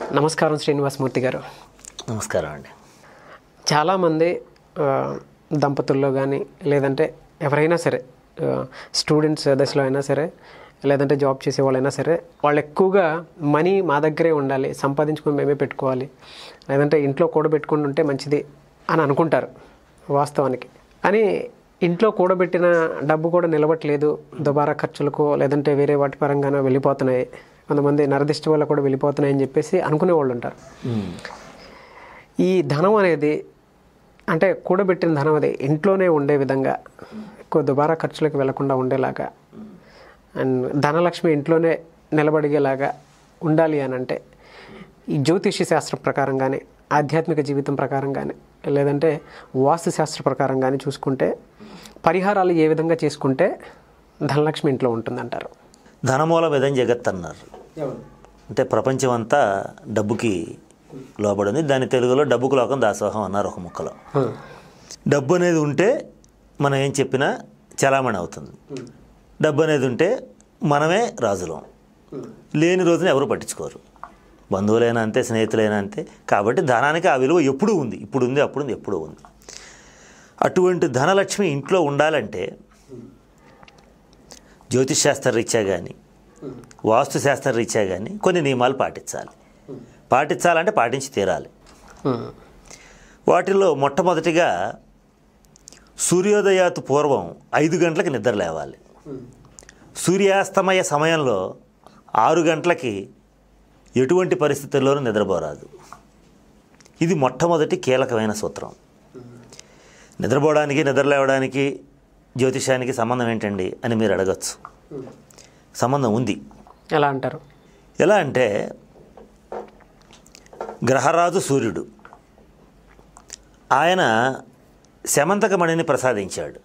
నమస్కారం శ్రీనివాసమూర్తి గారు. నమస్కారం అండి. చాలామంది దంపతుల్లో కానీ లేదంటే ఎవరైనా సరే స్టూడెంట్స్ దశలో అయినా సరే లేదంటే జాబ్ చేసే వాళ్ళైనా సరే వాళ్ళు ఎక్కువగా మనీ మా దగ్గరే ఉండాలి సంపాదించుకొని మేమే పెట్టుకోవాలి లేదంటే ఇంట్లో కూడబెట్టుకుని ఉంటే మంచిది అని అనుకుంటారు వాస్తవానికి. అని ఇంట్లో కూడబెట్టిన డబ్బు కూడా నిలబట్లేదు దుబారా ఖర్చులకు లేదంటే వేరే వాటి పరంగానో వెళ్ళిపోతున్నాయి. కొంతమంది నరదిష్టి వల్ల కూడా వెళ్ళిపోతున్నాయని చెప్పేసి అనుకునే వాళ్ళు ఉంటారు. ఈ ధనం అనేది అంటే కూడబెట్టిన ధనం అది ఇంట్లోనే ఉండే విధంగా ఎక్కువ దుబారా ఖర్చులకు వెళ్ళకుండా ఉండేలాగా అండ్ ధనలక్ష్మి ఇంట్లోనే నిలబడిగేలాగా ఉండాలి అని అంటే ఈ జ్యోతిష శాస్త్రం ప్రకారం కానీ ఆధ్యాత్మిక జీవితం ప్రకారం కానీ లేదంటే వాస్తు శాస్త్ర ప్రకారం కానీ చూసుకుంటే పరిహారాలు ఏ విధంగా చేసుకుంటే ధనలక్ష్మి ఇంట్లో ఉంటుందంటారు. ధనమూల విధం జగత్ అన్నారు అంటే ప్రపంచం అంతా డబ్బుకి లోబడింది. దాని తెలుగులో డబ్బుకు లోకం దాసోహం అన్నారు ఒక ముక్కలో. డబ్బు అనేది ఉంటే మనం ఏం చెప్పినా చలామణి అవుతుంది. డబ్బు అనేది ఉంటే మనమే రాజులం. లేని రోజున ఎవరు పట్టించుకోరు. బంధువులైనా అంతే స్నేహితులైనా అంతే. కాబట్టి ధనానికి ఆ విలువ ఎప్పుడూ ఉంది. ఇప్పుడు ఉంది అప్పుడు ఉంది ఎప్పుడూ ఉంది. అటువంటి ధనలక్ష్మి ఇంట్లో ఉండాలంటే జ్యోతిష్ శాస్త్ర రీత్యా కానీ వాస్తు శాస్త్ర రీత్యా కానీ కొన్ని నియమాలు పాటించాలి. పాటించాలంటే పాటించి తీరాలి. వాటిల్లో మొట్టమొదటిగా సూర్యోదయాతు పూర్వం ఐదు గంటలకు నిద్ర లేవాలి. సూర్యాస్తమయ సమయంలో ఆరు గంటలకి ఎటువంటి పరిస్థితుల్లోనూ నిద్రపోరాదు. ఇది మొట్టమొదటి కీలకమైన సూత్రం. నిద్రపోవడానికి నిద్రలేవడానికి జ్యోతిషానికి సంబంధం ఏంటండి అని మీరు అడగచ్చు. సంబంధం ఉంది. ఎలా అంటారు? ఎలా అంటే గ్రహరాజు సూర్యుడు. ఆయన శమంతకమణిని ప్రసాదించాడు.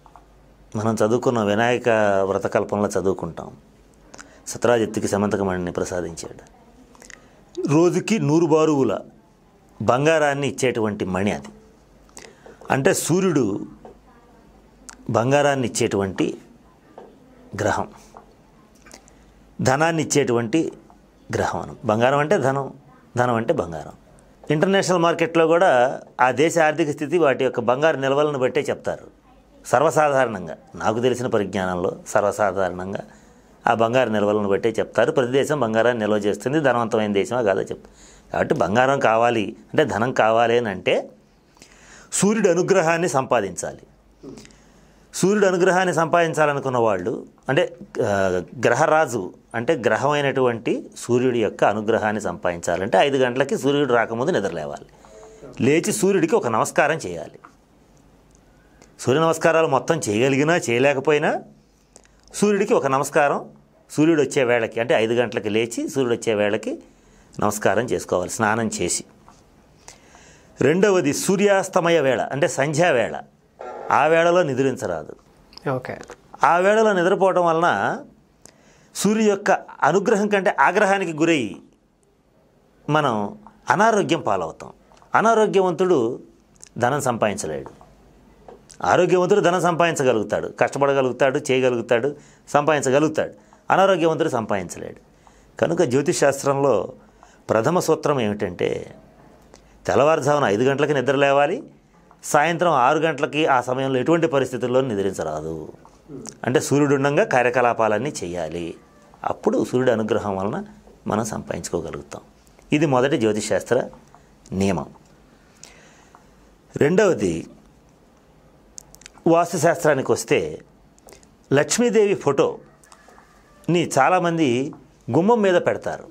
మనం చదువుకున్న వినాయక వ్రతకల్పంలో చదువుకుంటాం. సత్రాజిత్తుకి శమంతకమణిని ప్రసాదించాడు. రోజుకి నూరు బారువుల బంగారాన్ని ఇచ్చేటువంటి మణి అది. అంటే సూర్యుడు బంగారాన్ని ఇచ్చేటువంటి గ్రహం. ధనాన్ని ఇచ్చేటువంటి గ్రహం బంగారం అంటే ధనం ధనం అంటే బంగారం. ఇంటర్నేషనల్ మార్కెట్లో కూడా ఆ దేశ ఆర్థిక స్థితి వాటి యొక్క బంగారు నిల్వలను బట్టే చెప్తారు. సర్వసాధారణంగా నాకు తెలిసిన పరిజ్ఞానంలో సర్వసాధారణంగా ఆ బంగారు నిల్వలను బట్టే చెప్తారు. ప్రతి దేశం బంగారాన్ని నిల్వ చేస్తుంది ధనవంతమైన దేశమా కాదో చెప్తారు కాబట్టి బంగారం కావాలి అంటే ధనం కావాలి అని అంటే సూర్యుడి అనుగ్రహాన్ని సంపాదించాలి. సూర్యుడు అనుగ్రహాన్ని సంపాదించాలనుకున్న వాళ్ళు అంటే గ్రహరాజు అంటే గ్రహమైనటువంటి సూర్యుడి యొక్క అనుగ్రహాన్ని సంపాదించాలంటే ఐదు గంటలకి సూర్యుడు రాకముందు నిద్రలేవాలి లేచి సూర్యుడికి ఒక నమస్కారం చేయాలి. సూర్య నమస్కారాలు మొత్తం చేయగలిగినా చేయలేకపోయినా సూర్యుడికి ఒక నమస్కారం సూర్యుడు వచ్చే వేళకి అంటే ఐదు గంటలకి లేచి సూర్యుడు వచ్చే వేళకి నమస్కారం చేసుకోవాలి స్నానం చేసి. రెండవది సూర్యాస్తమయ వేళ అంటే సంధ్యా వేళ ఆ వేళలో నిద్రించరాదు. ఓకే. ఆ వేళలో నిద్రపోవడం వలన సూర్యు యొక్క అనుగ్రహం కంటే ఆగ్రహానికి గురై మనం అనారోగ్యం పాలవుతాం. అనారోగ్యవంతుడు ధనం సంపాదించలేడు. ఆరోగ్యవంతుడు ధనం సంపాదించగలుగుతాడు. కష్టపడగలుగుతాడు చేయగలుగుతాడు సంపాదించగలుగుతాడు. అనారోగ్యవంతుడు సంపాదించలేడు. కనుక జ్యోతిష్ శాస్త్రంలో ప్రథమ సూత్రం ఏమిటంటే తెల్లవారుజామున ఐదు గంటలకి నిద్ర లేవాలి సాయంత్రం ఆరు గంటలకి ఆ సమయంలో ఎటువంటి పరిస్థితుల్లో నిద్రించరాదు. అంటే సూర్యుడు ఉండగా కార్యకలాపాలన్నీ చేయాలి. అప్పుడు సూర్యుడి అనుగ్రహం వలన మనం సంపాదించుకోగలుగుతాం. ఇది మొదటి జ్యోతిష్ నియమం. రెండవది వాస్తుశాస్త్రానికి వస్తే లక్ష్మీదేవి ఫోటోని చాలామంది గుమ్మం మీద పెడతారు.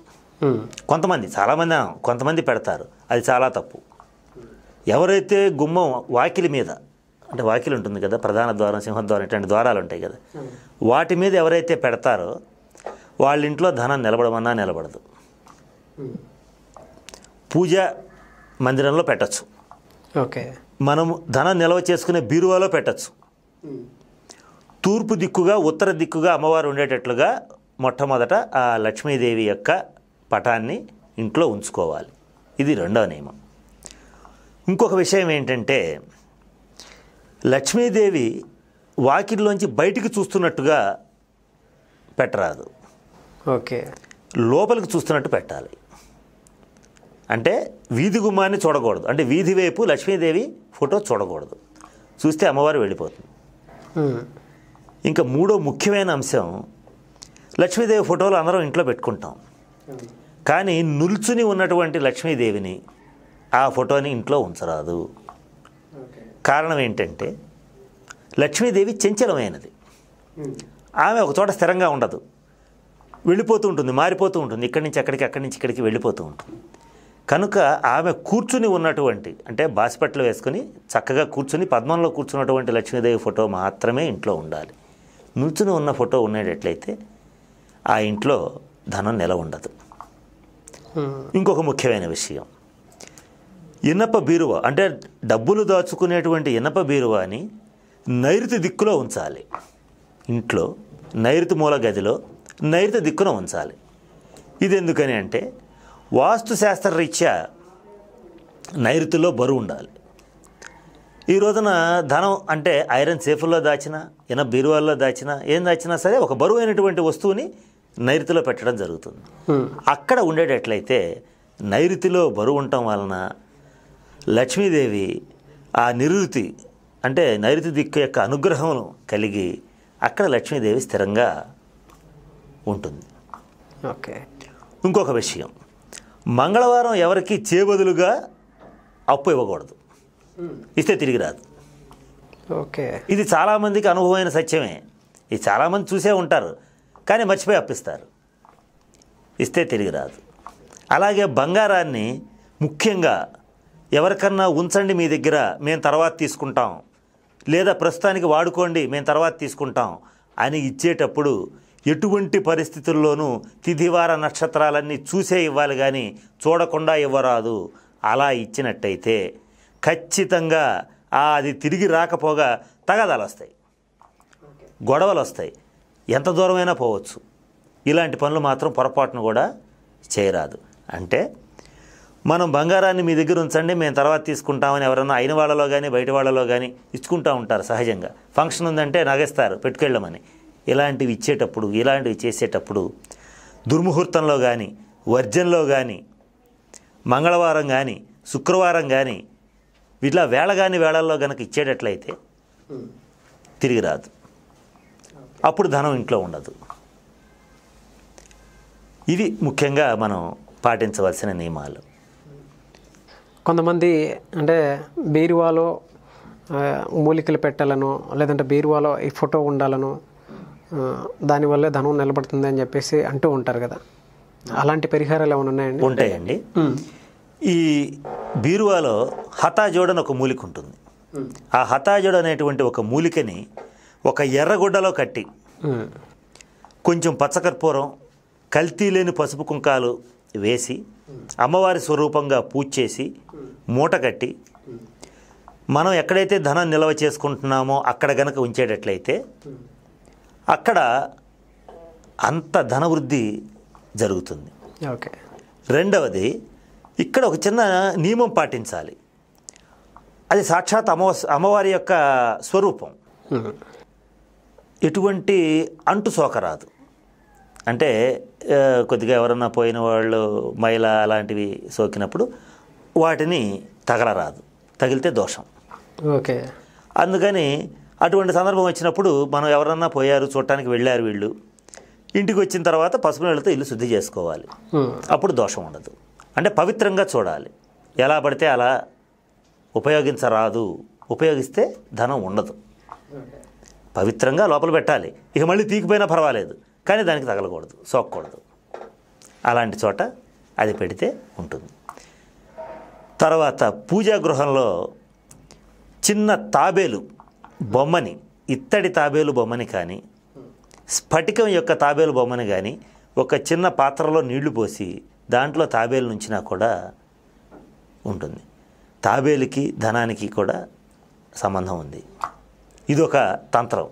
కొంతమంది చాలామంది కొంతమంది పెడతారు. అది చాలా తప్పు. ఎవరైతే గుమ్మం వాకిలి మీద అంటే వాకిలి ఉంటుంది కదా ప్రధాన ద్వారం సింహద్వారం ఇట్లాంటి ద్వారాలు ఉంటాయి కదా వాటి మీద ఎవరైతే పెడతారో వాళ్ళ ఇంట్లో ధనం నిలబడమన్నా నిలబడదు. పూజ మందిరంలో పెట్టచ్చు. ఓకే. మనం ధనం నిల్వ చేసుకునే బీరువాలో పెట్టచ్చు. తూర్పు దిక్కుగా ఉత్తర దిక్కుగా అమ్మవారు ఉండేటట్లుగా మొట్టమొదట ఆ లక్ష్మీదేవి యొక్క పటాన్ని ఇంట్లో ఉంచుకోవాలి. ఇది రెండవ నియమం. ఇంకొక విషయం ఏంటంటే లక్ష్మీదేవి వాకిల్లోంచి బయటికి చూస్తున్నట్టుగా పెట్టరాదు. ఓకే. లోపలికి చూస్తున్నట్టు పెట్టాలి. అంటే వీధి గుమ్మాన్ని చూడకూడదు. అంటే వీధి వైపు లక్ష్మీదేవి ఫోటో చూడకూడదు. చూస్తే అమ్మవారు వెళ్ళిపోతుంది. ఇంకా మూడో ముఖ్యమైన అంశం లక్ష్మీదేవి ఫోటోలు అందరం ఇంట్లో పెట్టుకుంటాం. కానీ నుల్చుని ఉన్నటువంటి లక్ష్మీదేవిని ఆ ఫోటోని ఇంట్లో ఉంచరాదు. కారణం ఏంటంటే లక్ష్మీదేవి చంచలమైనది. ఆమె ఒక చోట స్థిరంగా ఉండదు. వెళ్ళిపోతూ ఉంటుంది మారిపోతూ ఉంటుంది. ఇక్కడి నుంచి అక్కడికి అక్కడి నుంచి ఇక్కడికి వెళ్ళిపోతూ ఉంటుంది. కనుక ఆమె కూర్చుని ఉన్నటువంటి అంటే బాసిపట్లు వేసుకుని చక్కగా కూర్చుని పద్మంలో కూర్చున్నటువంటి లక్ష్మీదేవి ఫోటో మాత్రమే ఇంట్లో ఉండాలి. నుంచుని ఉన్న ఫోటో ఉండేటట్లయితే ఆ ఇంట్లో ధనం నిల ఉండదు. ఇంకొక ముఖ్యమైన విషయం. ఇనప బీరువా అంటే డబ్బులు దాచుకునేటువంటి ఇనప బీరువాని నైరుతి దిక్కులో ఉంచాలి. ఇంట్లో నైరుతి మూల గదిలో నైరుతి దిక్కున ఉంచాలి. ఇది ఎందుకని అంటే వాస్తు శాస్త్రరీత్యా నైరుతిలో బరువు ఉండాలి. ఈ రోజున ధనం అంటే ఐరన్ సేఫుల్లో దాచినా ఇన బీరువాల్లో దాచినా ఏం దాచినా సరే ఒక బరువు అయినటువంటి వస్తువుని నైరుతిలో పెట్టడం జరుగుతుంది. అక్కడ ఉండేటట్లయితే నైరుతిలో బరువు ఉండటం వలన లక్ష్మీదేవి ఆ నిరుతి అంటే నైరుతి దిక్కు యొక్క అనుగ్రహం కలిగి అక్కడ లక్ష్మీదేవి స్థిరంగా ఉంటుంది. ఓకే. ఇంకొక విషయం మంగళవారం ఎవరికి చేబదులుగా అప్పు ఇవ్వకూడదు. ఇస్తే తిరిగి రాదు. ఓకే. ఇది చాలామందికి అనుభవమైన సత్యమే. ఇది చాలామంది చూసే ఉంటారు కానీ మర్చిపోయి అప్పిస్తారు. ఇస్తే తిరిగి రాదు. అలాగే బంగారాన్ని ముఖ్యంగా ఎవరికన్నా ఉంచండి మీ దగ్గర మేము తర్వాత తీసుకుంటాం. లేదా ప్రస్తుతానికి వాడుకోండి మేము తర్వాత తీసుకుంటాం అని ఇచ్చేటప్పుడు ఎటువంటి పరిస్థితుల్లోనూ తిథివార నక్షత్రాలన్నీ చూసే ఇవ్వాలి కానీ చూడకుండా ఇవ్వరాదు. అలా ఇచ్చినట్టయితే ఖచ్చితంగా ఆ అది తిరిగి రాకపోగా తగదాలు వస్తాయి గొడవలు వస్తాయి ఎంత దూరమైనా పోవచ్చు. ఇలాంటి పనులు మాత్రం పొరపాటును కూడా చేయరాదు. అంటే మనం బంగారాన్ని మీ దగ్గర ఉంచండి మేము తర్వాత తీసుకుంటామని ఎవరన్నా అయిన వాళ్ళలో కానీ బయట వాళ్ళలో కానీ ఇచ్చుకుంటూ ఉంటారు సహజంగా. ఫంక్షన్ ఉందంటే నగేస్తారు పెట్టుకెళ్ళమని. ఇలాంటివి ఇచ్చేటప్పుడు ఇలాంటివి చేసేటప్పుడు దుర్ముహూర్తంలో కానీ వర్జన్లో కానీ మంగళవారం కానీ శుక్రవారం కానీ ఇట్లా వేళ కానీ వేళల్లో కనుక ఇచ్చేటట్లయితే తిరిగి రాదు. అప్పుడు ధనం ఇంట్లో ఉండదు. ఇవి ముఖ్యంగా మనం పాటించవలసిన నియమాలు. కొంతమంది అంటే బీరువాలో మూలికలు పెట్టాలను లేదంటే బీరువాలో ఈ ఫోటో ఉండాలను దానివల్లే ధనం నిలబడుతుంది అని చెప్పేసి అంటూ ఉంటారు కదా అలాంటి పరిహారాలు ఏమైనా ఉన్నాయండి ఉంటాయండి. ఈ బీరువాలో హతాజోడని ఒక మూలిక ఉంటుంది ఆ హతాజోడు అనేటువంటి ఒక మూలికని ఒక ఎర్రగుడ్డలో కట్టి. కొంచెం పచ్చకర్పూరం కల్తీ లేని పసుపు కుంకాలు వేసి అమ్మవారి స్వరూపంగా పూజ చేసి మూట కట్టి మనం ఎక్కడైతే ధనం నిల్వ చేసుకుంటున్నామో అక్కడ గనక ఉంచేటట్లయితే అక్కడ అంత ధనవృద్ధి జరుగుతుంది. ఓకే. రెండవది ఇక్కడ ఒక చిన్న నియమం పాటించాలి. అది సాక్షాత్ అమ్మ అమ్మవారి యొక్క స్వరూపం. ఎటువంటి అంటు సోకరాదు అంటే కొద్దిగా ఎవరన్నా పోయిన వాళ్ళు మైల అలాంటివి సోకినప్పుడు వాటిని తగలరాదు. తగిలితే దోషం. ఓకే. అందుకని అటువంటి సందర్భం వచ్చినప్పుడు మనం ఎవరన్నా పోయారు చూడటానికి వెళ్ళారు వీళ్ళు ఇంటికి వచ్చిన తర్వాత పసుపు నీళ్ళతో ఇల్లు శుద్ధి చేసుకోవాలి. అప్పుడు దోషం ఉండదు. అంటే పవిత్రంగా చూడాలి. ఎలా పడితే అలా ఉపయోగించరాదు. ఉపయోగిస్తే ధనం ఉండదు. పవిత్రంగా లోపల పెట్టాలి. ఇక మళ్ళీ తీకిపోయినా పర్వాలేదు. కానీ దానికి తగలకూడదు సోకకూడదు. అలాంటి చోట అది పెడితే ఉంటుంది. తర్వాత పూజా గృహంలో చిన్న తాబేలు బొమ్మని ఇత్తడి తాబేలు బొమ్మని కానీ స్ఫటికం యొక్క తాబేలు బొమ్మని కానీ ఒక చిన్న పాత్రలో నీళ్ళు పోసి దాంట్లో తాబేలు నుంచినా కూడా ఉంటుంది. తాబేలుకి ధనానికి కూడా సంబంధం ఉంది. ఇది ఒక తంత్రం.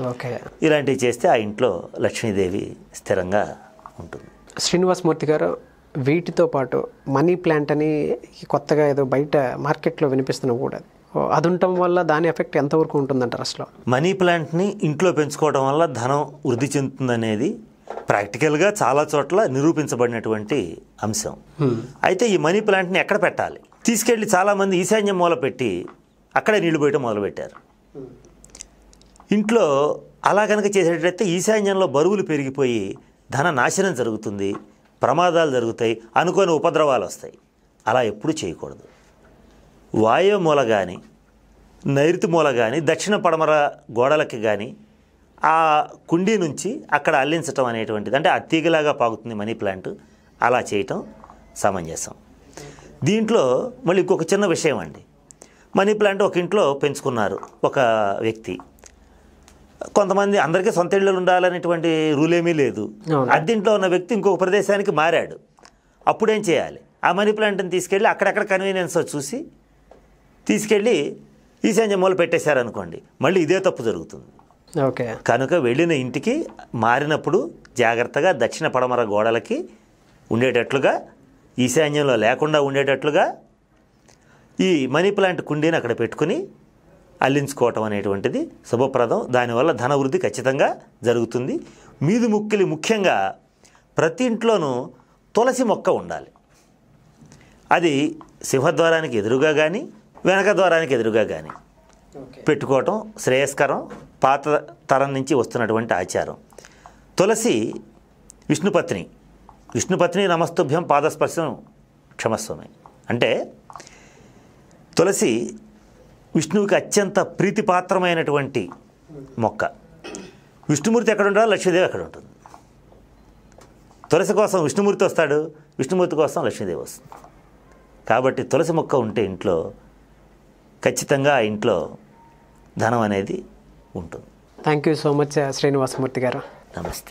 ఓకే. ఇలాంటివి చేస్తే ఆ ఇంట్లో లక్ష్మీదేవి స్థిరంగా ఉంటుంది. శ్రీనివాసమూర్తి గారు వీటితో పాటు మనీ ప్లాంట్ అని కొత్తగా ఏదో బయట మార్కెట్లో వినిపిస్తున్నాం కూడా అది. ఉండటం వల్ల దాని ఎఫెక్ట్ ఎంతవరకు ఉంటుందంటారు అసలు? మనీ ప్లాంట్ని ఇంట్లో పెంచుకోవడం వల్ల ధనం వృద్ధి చెందుతుందనేది ప్రాక్టికల్గా చాలా చోట్ల నిరూపించబడినటువంటి అంశం. అయితే ఈ మనీ ప్లాంట్ని ఎక్కడ పెట్టాలి? తీసుకెళ్ళి చాలామంది ఈశాన్యం మూల పెట్టి అక్కడే నీళ్ళు పోయటం మొదలుపెట్టారు. ఇంట్లో అలా కనుక చేసేటట్టయితే ఈశాన్యంలో బరువులు పెరిగిపోయి ధన నాశనం జరుగుతుంది ప్రమాదాలు జరుగుతాయి అనుకోని ఉపద్రవాలు వస్తాయి. అలా ఎప్పుడూ చేయకూడదు. వాయు మూల కానీ నైరుతి మూల కానీ దక్షిణ పడమర గోడలకి కానీ ఆ కుండీ నుంచి అక్కడ అల్లించటం అనేటువంటిది అంటే ఆ తీగలాగా పాకుతుంది మనీ ప్లాంట్. అలా చేయటం సమంజసం. దీంట్లో మళ్ళీ ఇంకొక చిన్న విషయం అండి. మనీ ప్లాంట్ ఒక ఇంట్లో పెంచుకున్నారు ఒక వ్యక్తి. కొంతమంది అందరికీ సొంత ఇళ్ళు ఉండాలనేటువంటి రూల్ ఏమీ లేదు. అద్దెంట్లో ఉన్న వ్యక్తి ఇంకొక ప్రదేశానికి మారాడు. అప్పుడేం చేయాలి? ఆ మనీ ప్లాంట్ని తీసుకెళ్ళి అక్కడక్కడ కన్వీనియన్స్ చూసి తీసుకెళ్ళి ఈశాన్య మూల పెట్టేశారనుకోండి మళ్ళీ ఇదే తప్పు జరుగుతుంది. ఓకే. కనుక వెళ్ళిన ఇంటికి మారినప్పుడు జాగ్రత్తగా దక్షిణ పడమర గోడలకి ఉండేటట్లుగా ఈశాన్యంలో లేకుండా ఉండేటట్లుగా ఈ మనీ ప్లాంట్ కుండీని అక్కడ పెట్టుకుని అల్లించుకోవటం అనేటువంటిది శుభప్రదం. దానివల్ల ధన వృద్ధి ఖచ్చితంగా జరుగుతుంది. మీది ముక్కిలి ముఖ్యంగా ప్రతి ఇంట్లోనూ తులసి మొక్క ఉండాలి. అది సింహద్వారానికి ఎదురుగా కానీ వెనక ద్వారానికి ఎదురుగా కానీ పెట్టుకోవటం శ్రేయస్కరం పాత తరం నుంచి వస్తున్నటువంటి ఆచారం. తులసి విష్ణుపత్ని. విష్ణుపత్ని నమస్తుభ్యం పాదస్పర్శం క్షమస్వమే అంటే తులసి విష్ణువుకి అత్యంత ప్రీతిపాత్రమైనటువంటి మొక్క. విష్ణుమూర్తి ఎక్కడ ఉంటాడో లక్ష్మీదేవి అక్కడ ఉంటుంది తులసి కోసం విష్ణుమూర్తి వస్తాడు విష్ణుమూర్తి కోసం లక్ష్మీదేవి వస్తుంది. కాబట్టి తులసి మొక్క ఉంటే ఇంట్లో ఖచ్చితంగా ఆ ఇంట్లో ధనం అనేది ఉంటుంది. Thank you so much Srinivasamurthy గారు. నమస్తే.